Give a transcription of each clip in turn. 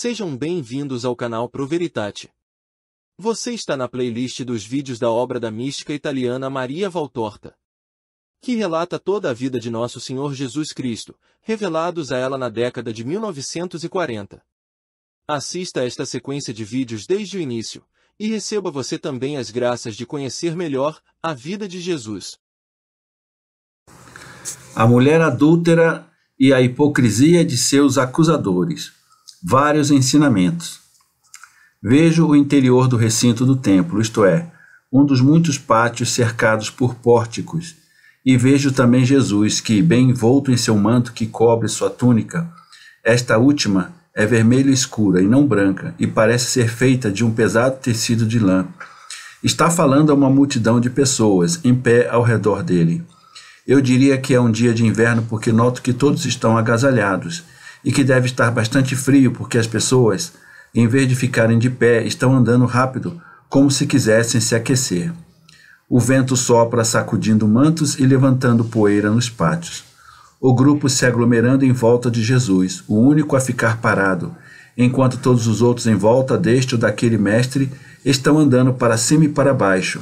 Sejam bem-vindos ao canal Proveritate. Você está na playlist dos vídeos da obra da mística italiana Maria Valtorta, que relata toda a vida de Nosso Senhor Jesus Cristo, revelados a ela na década de 1940. Assista a esta sequência de vídeos desde o início, e receba você também as graças de conhecer melhor a vida de Jesus. A mulher adúltera e a hipocrisia de seus acusadores vários ensinamentos. Vejo o interior do recinto do templo, isto é, um dos muitos pátios cercados por pórticos, e vejo também Jesus, que, bem envolto em seu manto que cobre sua túnica, esta última é vermelha escura e não branca, e parece ser feita de um pesado tecido de lã. Está falando a uma multidão de pessoas em pé ao redor dele. Eu diria que é um dia de inverno porque noto que todos estão agasalhados e que deve estar bastante frio porque as pessoas, em vez de ficarem de pé, estão andando rápido, como se quisessem se aquecer. O vento sopra sacudindo mantos e levantando poeira nos pátios. O grupo se aglomerando em volta de Jesus, o único a ficar parado, enquanto todos os outros em volta deste ou daquele mestre estão andando para cima e para baixo.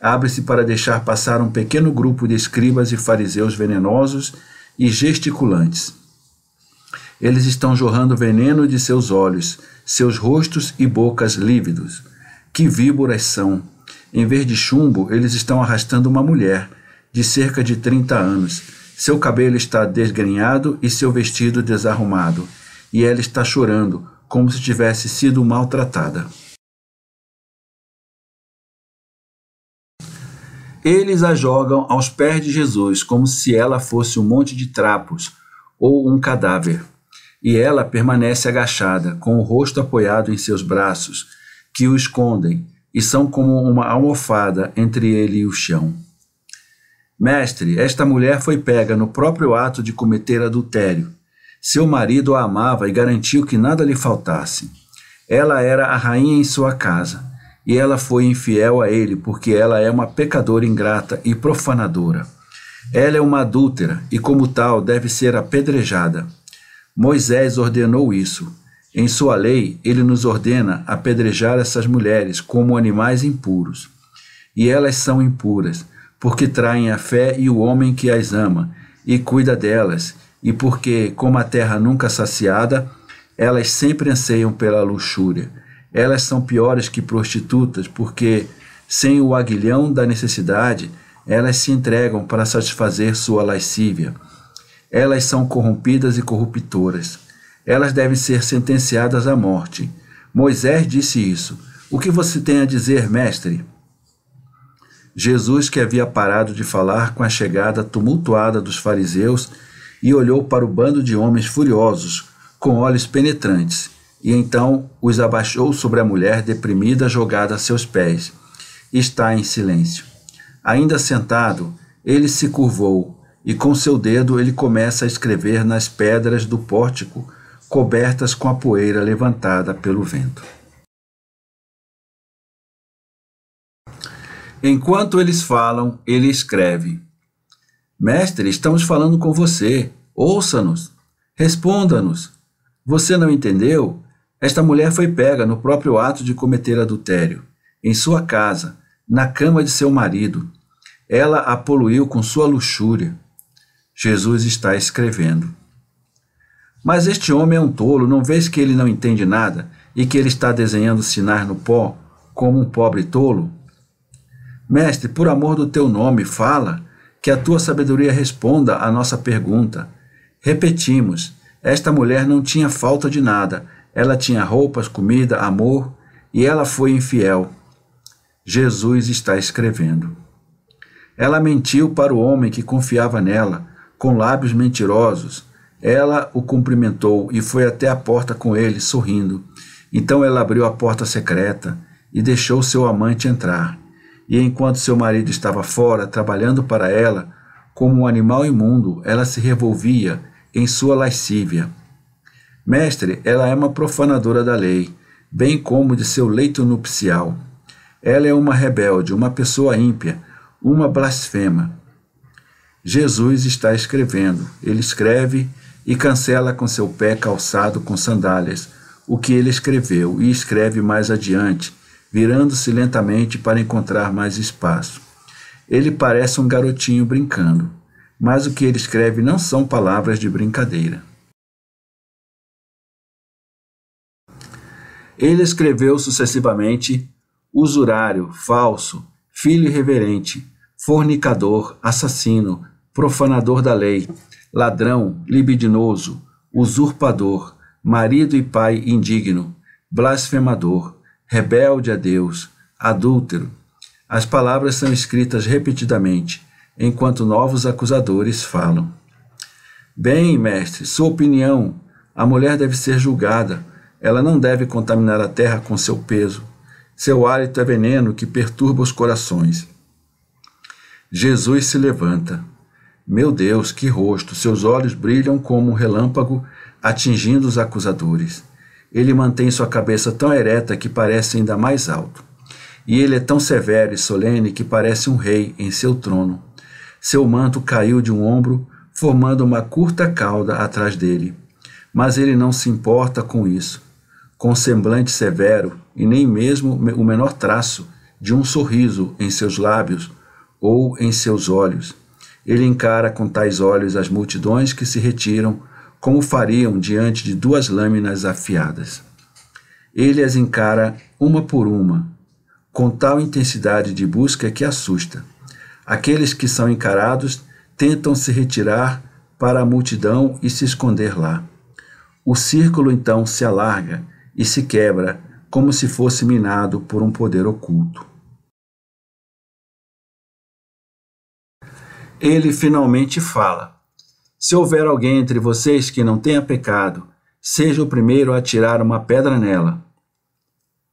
Abre-se para deixar passar um pequeno grupo de escribas e fariseus venenosos e gesticulantes. Eles estão jorrando veneno de seus olhos, seus rostos e bocas lívidos. Que víboras são! Em vez de chumbo, eles estão arrastando uma mulher, de cerca de 30 anos. Seu cabelo está desgrenhado e seu vestido desarrumado, e ela está chorando, como se tivesse sido maltratada. Eles a jogam aos pés de Jesus como se ela fosse um monte de trapos ou um cadáver e ela permanece agachada, com o rosto apoiado em seus braços, que o escondem, e são como uma almofada entre ele e o chão. Mestre, esta mulher foi pega no próprio ato de cometer adultério. Seu marido a amava e garantiu que nada lhe faltasse. Ela era a rainha em sua casa, e ela foi infiel a ele porque ela é uma pecadora ingrata e profanadora. Ela é uma adúltera e, como tal, deve ser apedrejada. Moisés ordenou isso. Em sua lei, ele nos ordena apedrejar essas mulheres como animais impuros. E elas são impuras, porque traem a fé e o homem que as ama, e cuida delas, e porque, como a terra nunca saciada, elas sempre anseiam pela luxúria. Elas são piores que prostitutas, porque, sem o aguilhão da necessidade, elas se entregam para satisfazer sua lascívia. Elas são corrompidas e corruptoras. Elas devem ser sentenciadas à morte. Moisés disse isso. O que você tem a dizer, mestre? Jesus, que havia parado de falar com a chegada tumultuada dos fariseus, e olhou para o bando de homens furiosos, com olhos penetrantes, e então os abaixou sobre a mulher deprimida jogada a seus pés. Está em silêncio. Ainda sentado, ele se curvou e com seu dedo ele começa a escrever nas pedras do pórtico, cobertas com a poeira levantada pelo vento. Enquanto eles falam, ele escreve: Mestre, estamos falando com você. Ouça-nos. Responda-nos. Você não entendeu? Esta mulher foi pega no próprio ato de cometer adultério, em sua casa, na cama de seu marido. Ela a poluiu com sua luxúria. Jesus está escrevendo. Mas este homem é um tolo, não vês que ele não entende nada? e que ele está desenhando sinais no pó, como um pobre tolo? Mestre, por amor do teu nome, fala, que a tua sabedoria responda à nossa pergunta. Repetimos: esta mulher não tinha falta de nada, ela tinha roupas, comida, amor, e ela foi infiel. Jesus está escrevendo. Ela mentiu para o homem que confiava nela, com lábios mentirosos. Ela o cumprimentou e foi até a porta com ele, sorrindo. Então ela abriu a porta secreta e deixou seu amante entrar. E enquanto seu marido estava fora, trabalhando para ela, como um animal imundo, ela se revolvia em sua lascívia. Mestre, ela é uma profanadora da lei, bem como de seu leito nupcial. Ela é uma rebelde, uma pessoa ímpia, uma blasfema. Jesus está escrevendo. Ele escreve e cancela com seu pé calçado com sandálias o que ele escreveu e escreve mais adiante, virando-se lentamente para encontrar mais espaço. Ele parece um garotinho brincando, mas o que ele escreve não são palavras de brincadeira. Ele escreveu sucessivamente usurário, falso, filho irreverente, fornicador, assassino, profanador da lei, ladrão, libidinoso, usurpador, marido e pai indigno, blasfemador, rebelde a Deus, adúltero. As palavras são escritas repetidamente, enquanto novos acusadores falam. Bem, mestre, sua opinião: a mulher deve ser julgada. Ela não deve contaminar a terra com seu peso. Seu hálito é veneno que perturba os corações. Jesus se levanta. Meu Deus, que rosto! Seus olhos brilham como um relâmpago atingindo os acusadores. Ele mantém sua cabeça tão ereta que parece ainda mais alto. E ele é tão severo e solene que parece um rei em seu trono. Seu manto caiu de um ombro, formando uma curta cauda atrás dele. Mas ele não se importa com isso. Com semblante severo e nem mesmo o menor traço de um sorriso em seus lábios ou em seus olhos. Ele encara com tais olhos as multidões que se retiram como fariam diante de duas lâminas afiadas. Ele as encara uma por uma, com tal intensidade de busca que assusta. Aqueles que são encarados tentam se retirar para a multidão e se esconder lá. O círculo então se alarga e se quebra, como se fosse minado por um poder oculto. Ele finalmente fala. Se houver alguém entre vocês que não tenha pecado, seja o primeiro a tirar uma pedra nela.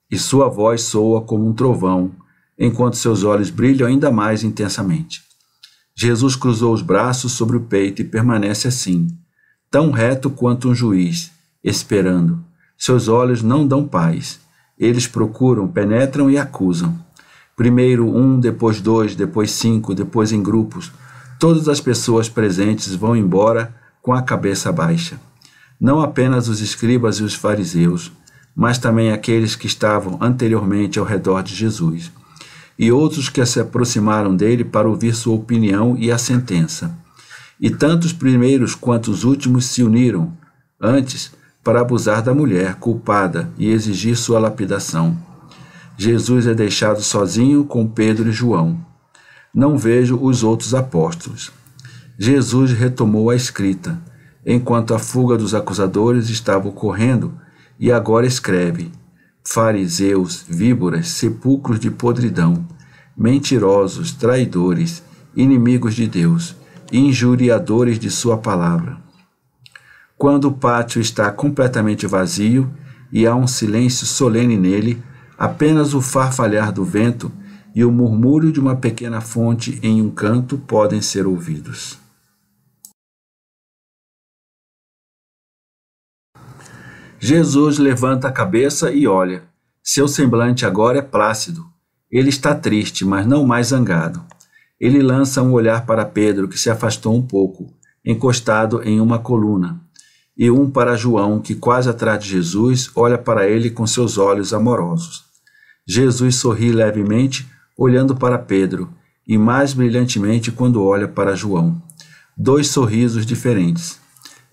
E sua voz soa como um trovão, enquanto seus olhos brilham ainda mais intensamente. Jesus cruzou os braços sobre o peito e permanece assim, tão reto quanto um juiz, esperando. Seus olhos não dão paz. Eles procuram, penetram e acusam. Primeiro um, depois dois, depois cinco, depois em grupos todas as pessoas presentes vão embora com a cabeça baixa. Não apenas os escribas e os fariseus, mas também aqueles que estavam anteriormente ao redor de Jesus, e outros que se aproximaram dele para ouvir sua opinião e a sentença. E tanto os primeiros quanto os últimos se uniram, antes, para abusar da mulher culpada e exigir sua lapidação. Jesus é deixado sozinho com Pedro e João não vejo os outros apóstolos. Jesus retomou a escrita, enquanto a fuga dos acusadores estava ocorrendo, e agora escreve: Fariseus, víboras, sepulcros de podridão, mentirosos, traidores, inimigos de Deus, injuriadores de Sua palavra. Quando o pátio está completamente vazio e há um silêncio solene nele, apenas o farfalhar do vento e o murmúrio de uma pequena fonte em um canto podem ser ouvidos. Jesus levanta a cabeça e olha. Seu semblante agora é plácido. Ele está triste, mas não mais zangado. Ele lança um olhar para Pedro, que se afastou um pouco, encostado em uma coluna, e um para João, que quase atrás de Jesus olha para ele com seus olhos amorosos. Jesus sorri levemente, olhando para Pedro, e mais brilhantemente quando olha para João. Dois sorrisos diferentes.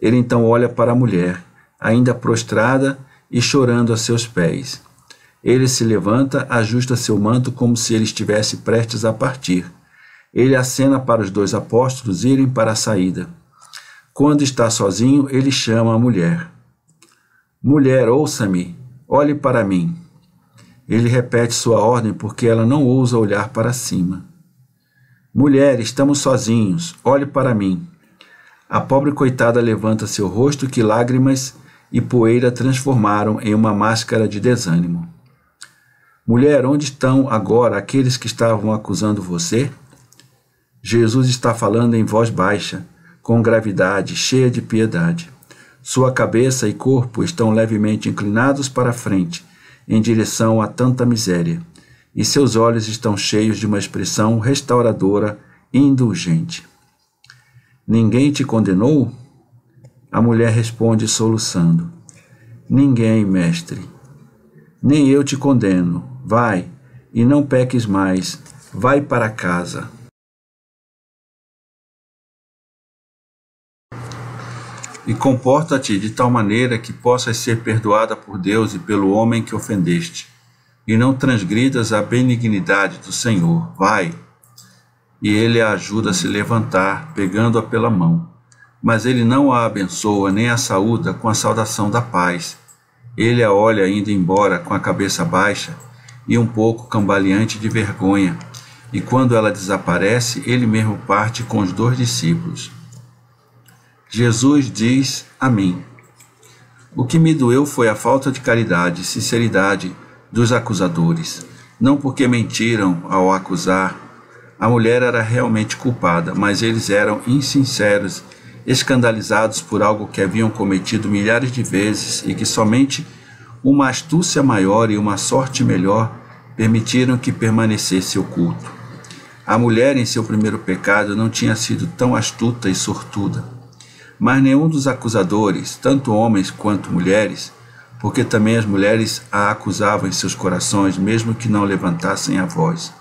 Ele então olha para a mulher, ainda prostrada, e chorando a seus pés. Ele se levanta, ajusta seu manto como se ele estivesse prestes a partir. Ele acena para os dois apóstolos irem para a saída. Quando está sozinho, ele chama a mulher. Mulher, ouça-me, olhe para mim. Ele repete sua ordem porque ela não ousa olhar para cima. Mulher, estamos sozinhos, olhe para mim. A pobre coitada levanta seu rosto que lágrimas e poeira transformaram em uma máscara de desânimo. Mulher, onde estão agora aqueles que estavam acusando você? Jesus está falando em voz baixa com gravidade, cheia de piedade. Sua cabeça e corpo estão levemente inclinados para frente, em direção a tanta miséria, e seus olhos estão cheios de uma expressão restauradora e indulgente. Ninguém te condenou? A mulher responde soluçando: Ninguém, mestre. Nem eu te condeno. Vai, e não peques mais. Vai para casa. E comporta-te de tal maneira que possas ser perdoada por Deus e pelo homem que ofendeste, e não transgridas a benignidade do Senhor. Vai. E ele a ajuda a se levantar, pegando-a pela mão. Mas ele não a abençoa nem a saúda com a saudação da paz. Ele a olha indo embora com a cabeça baixa e um pouco cambaleante de vergonha. E quando ela desaparece, ele mesmo parte com os dois discípulos. Jesus diz a mim: O que me doeu foi a falta de caridade e sinceridade dos acusadores, não porque mentiram ao acusar. A mulher era realmente culpada, mas eles eram insinceros, escandalizados por algo que haviam cometido milhares de vezes e que somente uma astúcia maior e uma sorte melhor permitiram que permanecesse oculto. A mulher, em seu primeiro pecado, não tinha sido tão astuta e sortuda mas nenhum dos acusadores, tanto homens quanto mulheres, porque também as mulheres a acusavam em seus corações, mesmo que não levantassem a voz,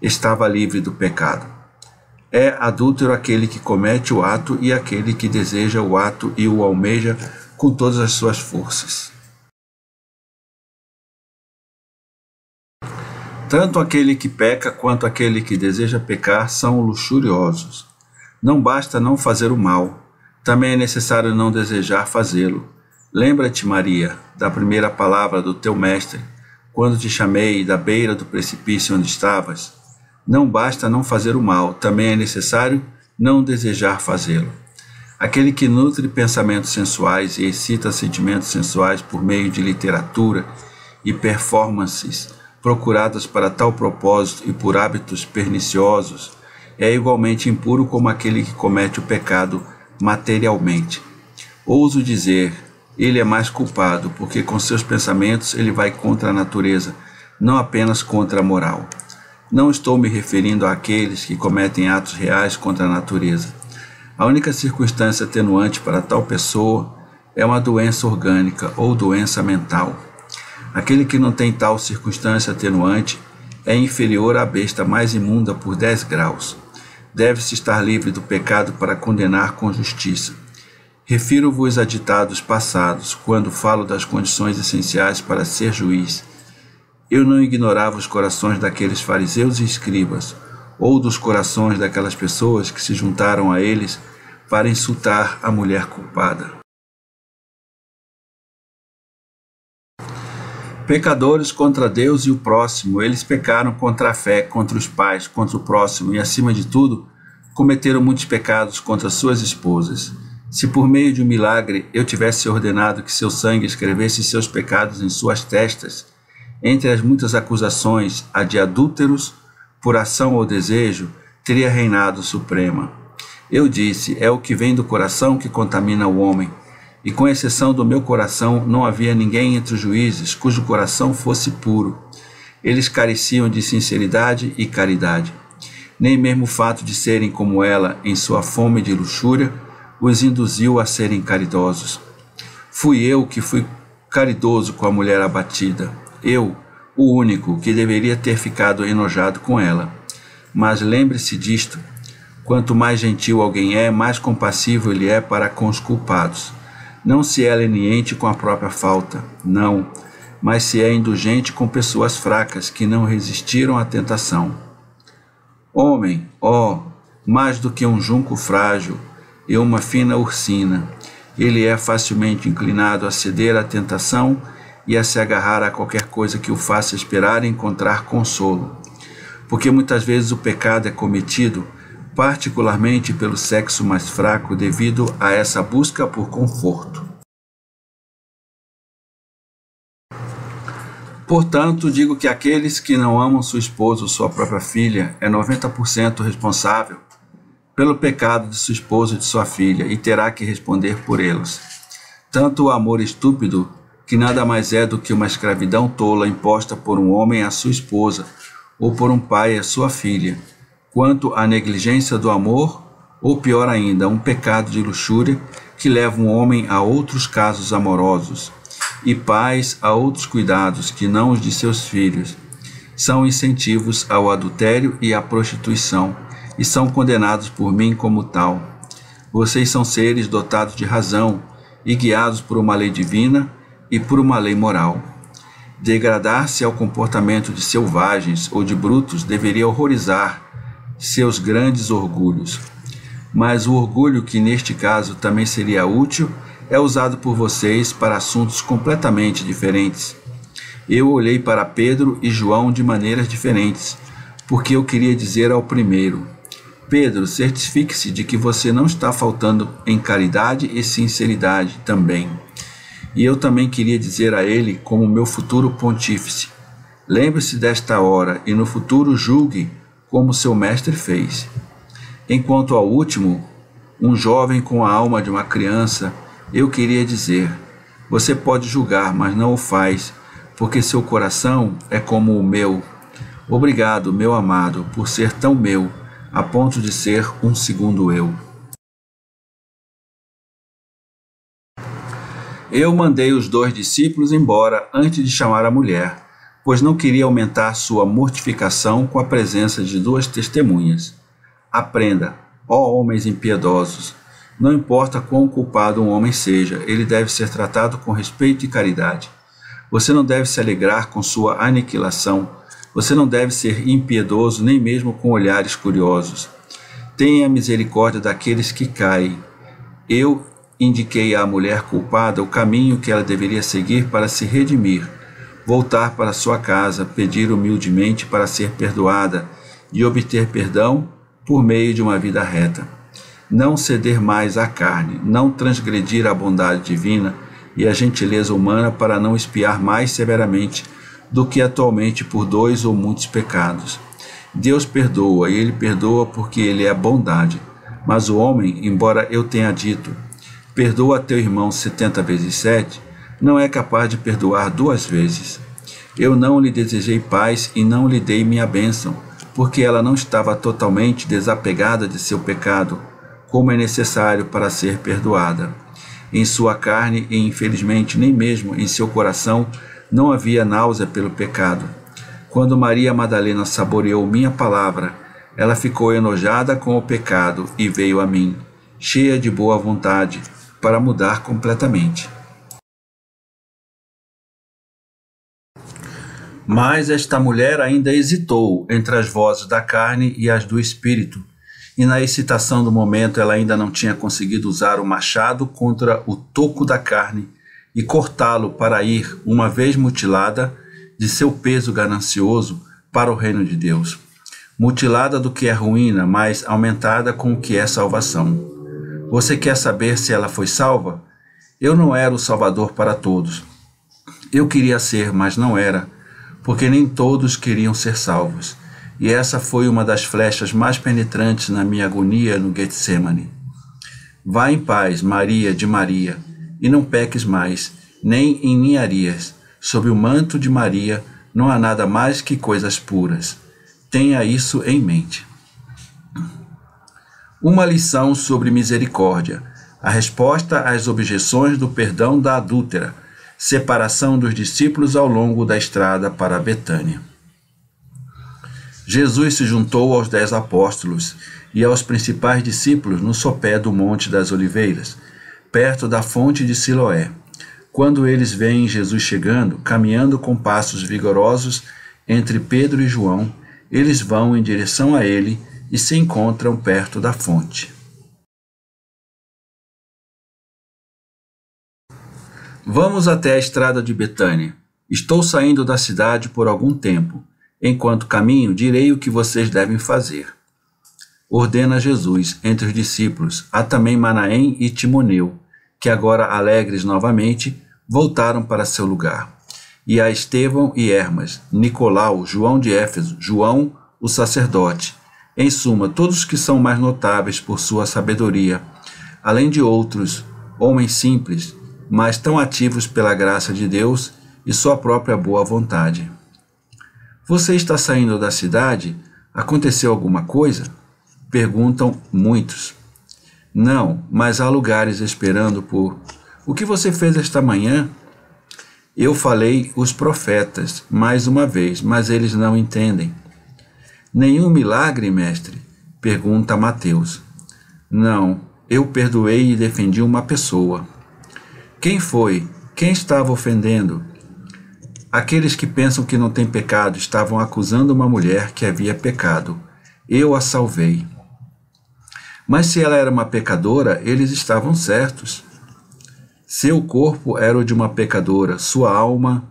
estava livre do pecado. É adúltero aquele que comete o ato e aquele que deseja o ato e o almeja com todas as suas forças. Tanto aquele que peca quanto aquele que deseja pecar são luxuriosos. Não basta não fazer o mal, também é necessário não desejar fazê-lo. Lembra-te, Maria, da primeira palavra do teu mestre, quando te chamei da beira do precipício onde estavas. Não basta não fazer o mal, também é necessário não desejar fazê-lo. Aquele que nutre pensamentos sensuais e excita sentimentos sensuais por meio de literatura e performances procuradas para tal propósito e por hábitos perniciosos é igualmente impuro como aquele que comete o pecado materialmente. Ouso dizer, ele é mais culpado, porque com seus pensamentos ele vai contra a natureza, não apenas contra a moral. Não estou me referindo àqueles que cometem atos reais contra a natureza. A única circunstância atenuante para tal pessoa é uma doença orgânica ou doença mental. Aquele que não tem tal circunstância atenuante é inferior à besta mais imunda por 10 graus deve-se estar livre do pecado para condenar com justiça. Refiro-vos a ditados passados, quando falo das condições essenciais para ser juiz. Eu não ignorava os corações daqueles fariseus e escribas, ou dos corações daquelas pessoas que se juntaram a eles para insultar a mulher culpada. Pecadores contra Deus e o próximo, eles pecaram contra a fé, contra os pais, contra o próximo e, acima de tudo, cometeram muitos pecados contra suas esposas. Se por meio de um milagre eu tivesse ordenado que seu sangue escrevesse seus pecados em suas testas, entre as muitas acusações, a de adúlteros, por ação ou desejo, teria reinado suprema. Eu disse: é o que vem do coração que contamina o homem e com exceção do meu coração, não havia ninguém entre os juízes cujo coração fosse puro. Eles careciam de sinceridade e caridade. Nem mesmo o fato de serem como ela em sua fome de luxúria os induziu a serem caridosos. Fui eu que fui caridoso com a mulher abatida, eu, o único que deveria ter ficado enojado com ela. Mas lembre-se disto: quanto mais gentil alguém é, mais compassivo ele é para com os culpados não se é leniente com a própria falta, não, mas se é indulgente com pessoas fracas que não resistiram à tentação. Homem, ó, oh, mais do que um junco frágil e uma fina ursina, ele é facilmente inclinado a ceder à tentação e a se agarrar a qualquer coisa que o faça esperar encontrar consolo. Porque muitas vezes o pecado é cometido particularmente pelo sexo mais fraco devido a essa busca por conforto. Portanto, digo que aqueles que não amam sua esposa ou sua própria filha é 90% responsável pelo pecado de sua esposa e de sua filha e terá que responder por eles. Tanto o amor estúpido que nada mais é do que uma escravidão tola imposta por um homem à sua esposa ou por um pai à sua filha, quanto à negligência do amor, ou pior ainda, um pecado de luxúria que leva um homem a outros casos amorosos e pais a outros cuidados que não os de seus filhos, são incentivos ao adultério e à prostituição e são condenados por mim como tal. Vocês são seres dotados de razão e guiados por uma lei divina e por uma lei moral. Degradar-se ao comportamento de selvagens ou de brutos deveria horrorizar seus grandes orgulhos. Mas o orgulho que neste caso também seria útil é usado por vocês para assuntos completamente diferentes. Eu olhei para Pedro e João de maneiras diferentes, porque eu queria dizer ao primeiro: Pedro, certifique-se de que você não está faltando em caridade e sinceridade também. E eu também queria dizer a ele, como meu futuro pontífice: lembre-se desta hora e no futuro julgue como seu mestre fez. Enquanto ao último, um jovem com a alma de uma criança, eu queria dizer: você pode julgar, mas não o faz, porque seu coração é como o meu. Obrigado, meu amado, por ser tão meu, a ponto de ser um segundo eu. Eu mandei os dois discípulos embora antes de chamar a mulher, pois não queria aumentar sua mortificação com a presença de duas testemunhas. Aprenda, ó homens impiedosos, não importa quão culpado um homem seja, ele deve ser tratado com respeito e caridade. Você não deve se alegrar com sua aniquilação, você não deve ser impiedoso nem mesmo com olhares curiosos. Tenha misericórdia daqueles que caem. Eu indiquei à mulher culpada o caminho que ela deveria seguir para se redimir, voltar para sua casa, pedir humildemente para ser perdoada e obter perdão por meio de uma vida reta. Não ceder mais à carne, não transgredir a bondade divina e a gentileza humana para não espiar mais severamente do que atualmente por dois ou muitos pecados. Deus perdoa e ele perdoa porque ele é bondade. Mas o homem, embora eu tenha dito, perdoa teu irmão setenta vezes sete, não é capaz de perdoar duas vezes. Eu não lhe desejei paz e não lhe dei minha bênção, porque ela não estava totalmente desapegada de seu pecado, como é necessário para ser perdoada. Em sua carne e infelizmente nem mesmo em seu coração não havia náusea pelo pecado. Quando Maria Madalena saboreou minha palavra, ela ficou enojada com o pecado e veio a mim, cheia de boa vontade, para mudar completamente. Mas esta mulher ainda hesitou entre as vozes da carne e as do espírito, e na excitação do momento ela ainda não tinha conseguido usar o machado contra o toco da carne e cortá-lo para ir, uma vez mutilada, de seu peso ganancioso para o reino de Deus. Mutilada do que é ruína, mas aumentada com o que é salvação. Você quer saber se ela foi salva? Eu não era o Salvador para todos. Eu queria ser, mas não era, porque nem todos queriam ser salvos. E essa foi uma das flechas mais penetrantes na minha agonia no Getsemane. Vá em paz, Maria de Maria, e não peques mais, nem em ninharias. Sob o manto de Maria não há nada mais que coisas puras. Tenha isso em mente. Uma lição sobre misericórdia. A resposta às objeções do perdão da adúltera. Separação dos discípulos ao longo da estrada para Betânia. Jesus se juntou aos dez apóstolos e aos principais discípulos no sopé do Monte das Oliveiras. perto da fonte de Siloé. Quando eles veem Jesus chegando, caminhando com passos vigorosos entre Pedro e João, eles vão em direção a ele e se encontram perto da fonte. Vamos até a estrada de Betânia. Estou saindo da cidade por algum tempo. Enquanto caminho, direi o que vocês devem fazer. Ordena Jesus entre os discípulos. Há também Manaém e Timoneu, que agora alegres novamente voltaram para seu lugar. E a Estevão e Hermas, Nicolau, João de Éfeso, João, o sacerdote. Em suma, todos que são mais notáveis por sua sabedoria, além de outros, homens simples, mas tão ativos pela graça de Deus e sua própria boa vontade. Você está saindo da cidade? Aconteceu alguma coisa? Perguntam muitos. Não, mas há lugares esperando por. O que você fez esta manhã? Eu falei os profetas mais uma vez, mas eles não entendem. Nenhum milagre, mestre? Pergunta Mateus. Não, eu perdoei e defendi uma pessoa. Quem foi? Quem estava ofendendo? Aqueles que pensam que não tem pecado estavam acusando uma mulher que havia pecado. Eu a salvei. Mas se ela era uma pecadora, eles estavam certos. Seu corpo era o de uma pecadora, sua alma.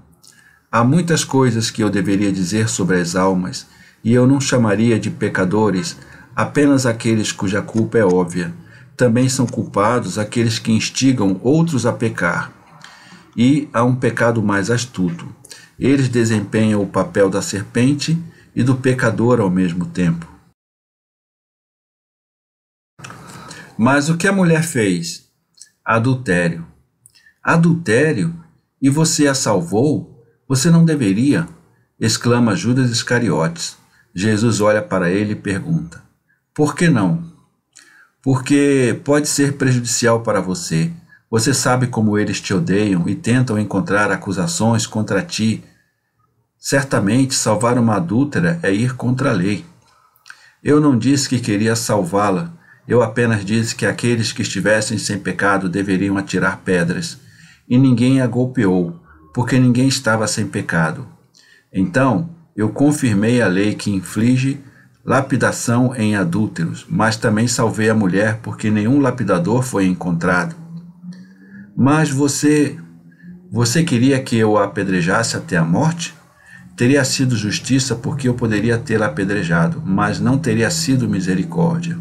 Há muitas coisas que eu deveria dizer sobre as almas, e eu não chamaria de pecadores apenas aqueles cuja culpa é óbvia também são culpados aqueles que instigam outros a pecar. E há um pecado mais astuto. Eles desempenham o papel da serpente e do pecador ao mesmo tempo. Mas o que a mulher fez? Adultério. Adultério? E você a salvou? Você não deveria? exclama Judas Iscariotes. Jesus olha para ele e pergunta: Por que não? Porque pode ser prejudicial para você. Você sabe como eles te odeiam e tentam encontrar acusações contra ti. Certamente, salvar uma adúltera é ir contra a lei. Eu não disse que queria salvá-la, eu apenas disse que aqueles que estivessem sem pecado deveriam atirar pedras. E ninguém a golpeou, porque ninguém estava sem pecado. Então, eu confirmei a lei que inflige lapidação em adúlteros, mas também salvei a mulher, porque nenhum lapidador foi encontrado. Mas você, você queria que eu a apedrejasse até a morte? Teria sido justiça, porque eu poderia tê-la apedrejado, mas não teria sido misericórdia.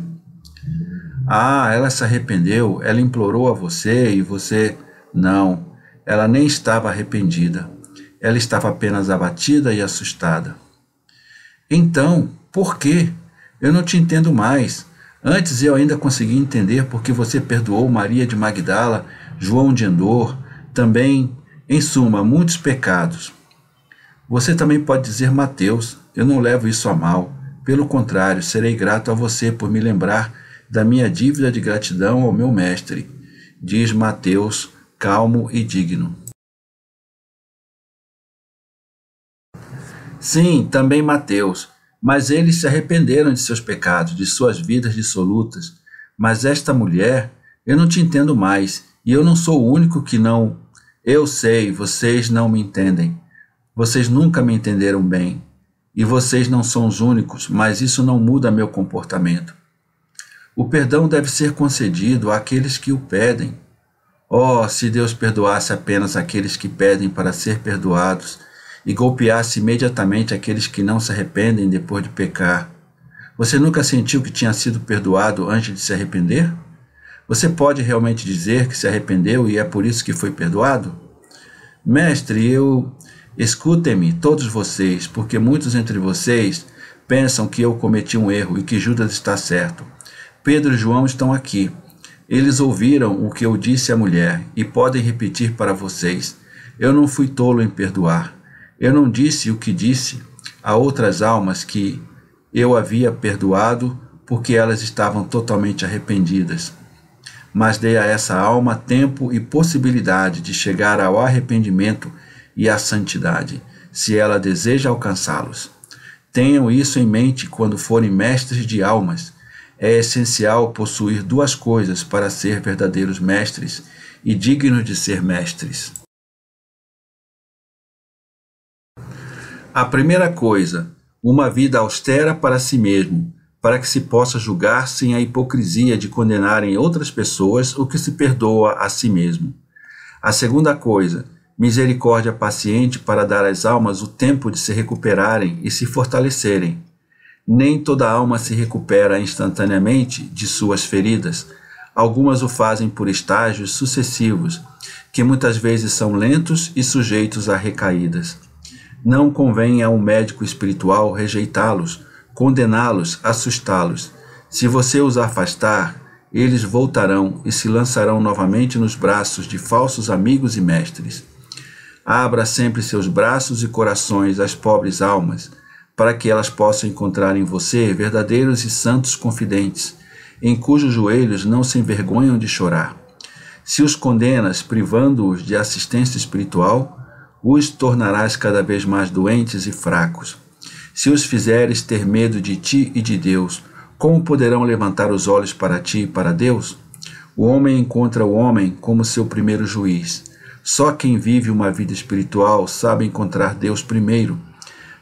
Ah, ela se arrependeu, ela implorou a você e você. Não, ela nem estava arrependida. Ela estava apenas abatida e assustada. Então, por quê? Eu não te entendo mais. Antes eu ainda consegui entender porque você perdoou Maria de Magdala, João de Endor, também, em suma, muitos pecados. Você também pode dizer Mateus, eu não levo isso a mal. Pelo contrário, serei grato a você por me lembrar da minha dívida de gratidão ao meu mestre, diz Mateus, calmo e digno. Sim, também Mateus mas eles se arrependeram de seus pecados, de suas vidas dissolutas. Mas esta mulher, eu não te entendo mais, e eu não sou o único que não. Eu sei, vocês não me entendem. Vocês nunca me entenderam bem. E vocês não são os únicos, mas isso não muda meu comportamento. O perdão deve ser concedido àqueles que o pedem. Oh, se Deus perdoasse apenas aqueles que pedem para ser perdoados e golpeasse imediatamente aqueles que não se arrependem depois de pecar. Você nunca sentiu que tinha sido perdoado antes de se arrepender? Você pode realmente dizer que se arrependeu e é por isso que foi perdoado? Mestre, eu. Escutem-me, todos vocês, porque muitos entre vocês pensam que eu cometi um erro e que Judas está certo. Pedro e João estão aqui. Eles ouviram o que eu disse à mulher e podem repetir para vocês. Eu não fui tolo em perdoar. Eu não disse o que disse a outras almas que eu havia perdoado porque elas estavam totalmente arrependidas. Mas dei a essa alma tempo e possibilidade de chegar ao arrependimento e à santidade, se ela deseja alcançá-los. Tenham isso em mente quando forem mestres de almas. é essencial possuir duas coisas para ser verdadeiros mestres e dignos de ser mestres. A primeira coisa, uma vida austera para si mesmo, para que se possa julgar sem a hipocrisia de condenarem outras pessoas o que se perdoa a si mesmo. A segunda coisa, misericórdia paciente para dar às almas o tempo de se recuperarem e se fortalecerem. Nem toda alma se recupera instantaneamente de suas feridas. Algumas o fazem por estágios sucessivos, que muitas vezes são lentos e sujeitos a recaídas. Não convém a um médico espiritual rejeitá-los, condená-los, assustá-los. Se você os afastar, eles voltarão e se lançarão novamente nos braços de falsos amigos e mestres. Abra sempre seus braços e corações às pobres almas, para que elas possam encontrar em você verdadeiros e santos confidentes, em cujos joelhos não se envergonham de chorar. Se os condenas, privando-os de assistência espiritual, os tornarás cada vez mais doentes e fracos. Se os fizeres ter medo de ti e de Deus, como poderão levantar os olhos para ti e para Deus? O homem encontra o homem como seu primeiro juiz. Só quem vive uma vida espiritual sabe encontrar Deus primeiro,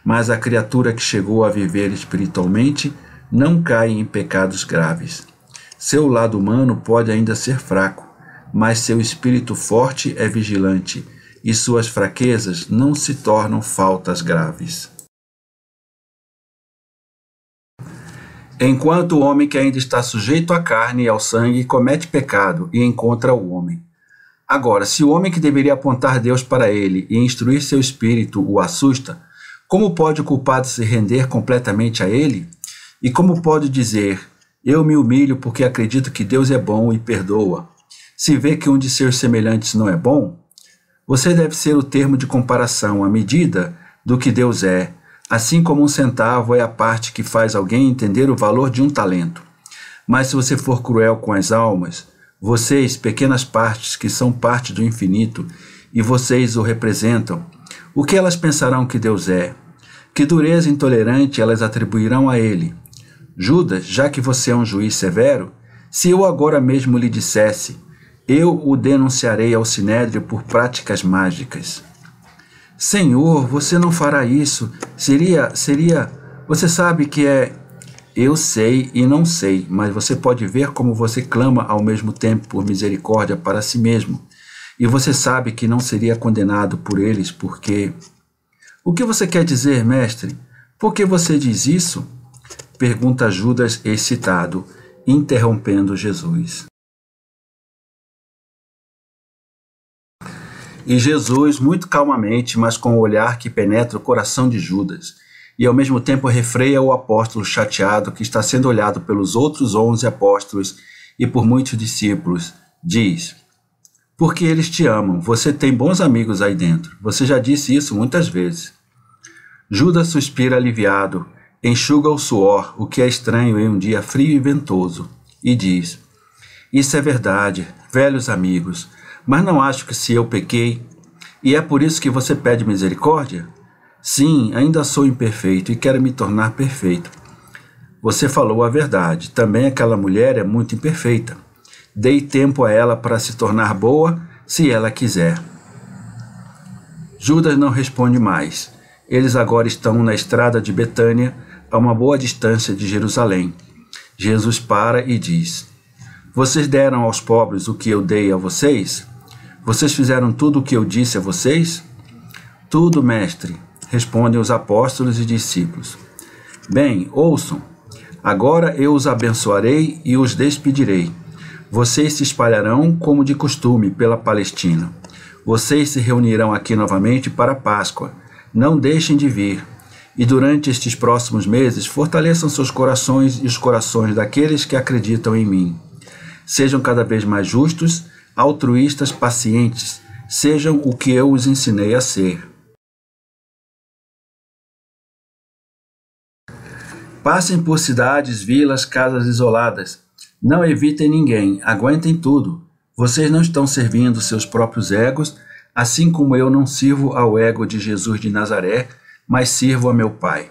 mas a criatura que chegou a viver espiritualmente não cai em pecados graves. Seu lado humano pode ainda ser fraco, mas seu espírito forte é vigilante, e suas fraquezas não se tornam faltas graves. Enquanto o homem que ainda está sujeito à carne e ao sangue comete pecado e encontra o homem, Agora, se o homem que deveria apontar Deus para ele e instruir seu espírito o assusta, como pode o culpado se render completamente a ele? E como pode dizer: Eu me humilho porque acredito que Deus é bom e perdoa? Se vê que um de seus semelhantes não é bom? Você deve ser o termo de comparação, a medida do que Deus é, assim como um centavo é a parte que faz alguém entender o valor de um talento. Mas se você for cruel com as almas, vocês, pequenas partes que são parte do infinito, e vocês o representam, o que elas pensarão que Deus é? Que dureza intolerante elas atribuirão a ele? Judas, já que você é um juiz severo, se eu agora mesmo lhe dissesse, eu o denunciarei ao sinédrio por práticas mágicas. Senhor, você não fará isso. Seria, seria, você sabe que é eu sei e não sei, mas você pode ver como você clama ao mesmo tempo por misericórdia para si mesmo. E você sabe que não seria condenado por eles, porque. O que você quer dizer, mestre? Por que você diz isso? Pergunta Judas excitado, interrompendo Jesus. E Jesus, muito calmamente, mas com o olhar que penetra o coração de Judas, e ao mesmo tempo refreia o apóstolo chateado que está sendo olhado pelos outros onze apóstolos e por muitos discípulos. Diz: Porque eles te amam, você tem bons amigos aí dentro. Você já disse isso muitas vezes. Judas suspira aliviado, enxuga o suor, o que é estranho em um dia frio e ventoso, e diz: Isso é verdade, velhos amigos, mas não acho que se eu pequei, e é por isso que você pede misericórdia? Sim, ainda sou imperfeito e quero me tornar perfeito. Você falou a verdade. Também aquela mulher é muito imperfeita. Dei tempo a ela para se tornar boa, se ela quiser. Judas não responde mais. Eles agora estão na estrada de Betânia, a uma boa distância de Jerusalém. Jesus para e diz: Vocês deram aos pobres o que eu dei a vocês? Vocês fizeram tudo o que eu disse a vocês? Tudo, mestre, respondem os apóstolos e discípulos. Bem, ouçam. Agora eu os abençoarei e os despedirei. Vocês se espalharão como de costume pela Palestina. Vocês se reunirão aqui novamente para a Páscoa. Não deixem de vir. E durante estes próximos meses, fortaleçam seus corações e os corações daqueles que acreditam em mim. Sejam cada vez mais justos, altruístas, pacientes. Sejam o que eu os ensinei a ser. Passem por cidades, vilas, casas isoladas. Não evitem ninguém, aguentem tudo. Vocês não estão servindo seus próprios egos, assim como eu não sirvo ao ego de Jesus de Nazaré, mas sirvo a meu Pai.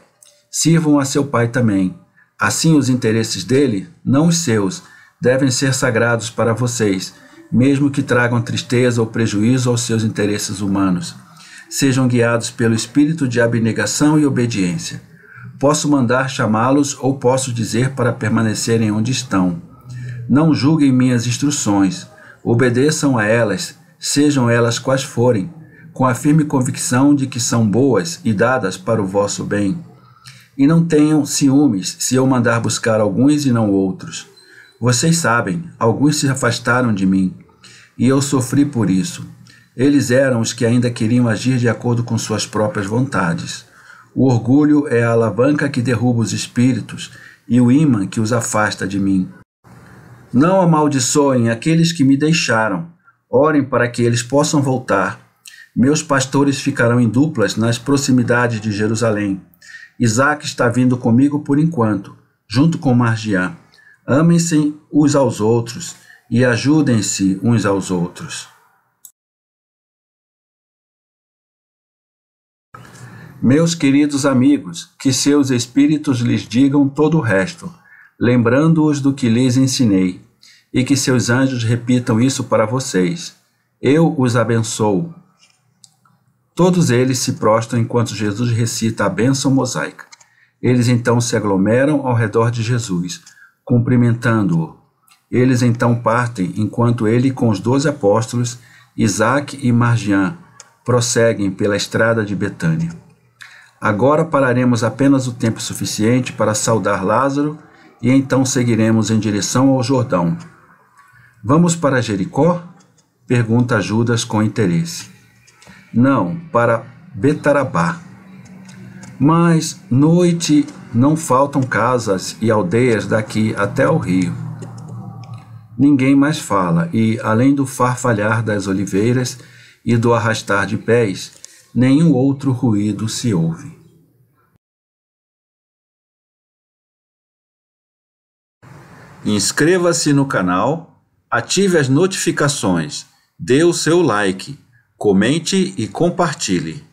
Sirvam a seu Pai também. Assim, os interesses dele, não os seus, devem ser sagrados para vocês, mesmo que tragam tristeza ou prejuízo aos seus interesses humanos. Sejam guiados pelo espírito de abnegação e obediência. Posso mandar chamá-los ou posso dizer para permanecerem onde estão. Não julguem minhas instruções, obedeçam a elas, sejam elas quais forem, com a firme convicção de que são boas e dadas para o vosso bem. E não tenham ciúmes se eu mandar buscar alguns e não outros. Vocês sabem, alguns se afastaram de mim, e eu sofri por isso. Eles eram os que ainda queriam agir de acordo com suas próprias vontades. O orgulho é a alavanca que derruba os espíritos e o imã que os afasta de mim. Não amaldiçoem aqueles que me deixaram. Orem para que eles possam voltar. Meus pastores ficarão em duplas nas proximidades de Jerusalém. Isaac está vindo comigo por enquanto, junto com Margiã. Amem-se uns aos outros e ajudem-se uns aos outros. Meus queridos amigos, que seus espíritos lhes digam todo o resto, lembrando-os do que lhes ensinei, e que seus anjos repitam isso para vocês. Eu os abençoo. Todos eles se prostram enquanto Jesus recita a bênção mosaica. Eles então se aglomeram ao redor de Jesus, cumprimentando-o. Eles então partem, enquanto ele com os doze apóstolos, Isaac e Margiã, prosseguem pela estrada de Betânia. Agora pararemos apenas o tempo suficiente para saudar Lázaro e então seguiremos em direção ao Jordão. Vamos para Jericó? Pergunta Judas com interesse. Não, para Betarabá. Mas noite não faltam casas e aldeias daqui até o rio. Ninguém mais fala, e além do farfalhar das oliveiras e do arrastar de pés, nenhum outro ruído se ouve. Inscreva-se no canal, ative as notificações, dê o seu like, comente e compartilhe.